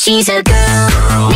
She's a girl, girl.